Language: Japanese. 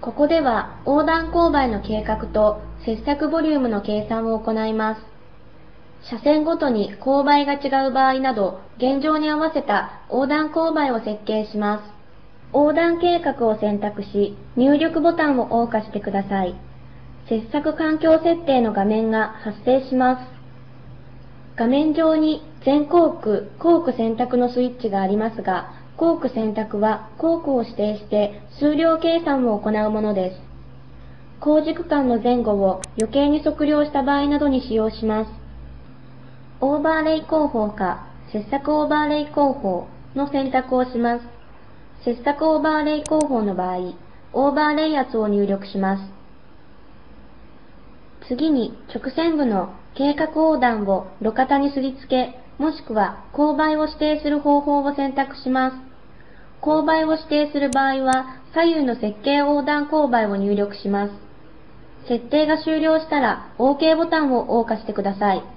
ここでは横断勾配の計画と切削ボリュームの計算を行います。車線ごとに勾配が違う場合など、現状に合わせた横断勾配を設計します。横断計画を選択し、入力ボタンを謳歌してください。切削環境設定の画面が発生します。画面上に全工区、工区選択のスイッチがありますが、工区選択は工区を指定して数量計算を行うものです。工事区間の前後を余計に測量した場合などに使用します。オーバーレイ工法か、切削オーバーレイ工法の選択をします。切削オーバーレイ工法の場合、オーバーレイ厚を入力します。次に直線部の計画横断を路肩にすりつけ、もしくは勾配を指定する方法を選択します。勾配を指定する場合は、左右の設計横断勾配を入力します。設定が終了したら OK ボタンを謳歌してください。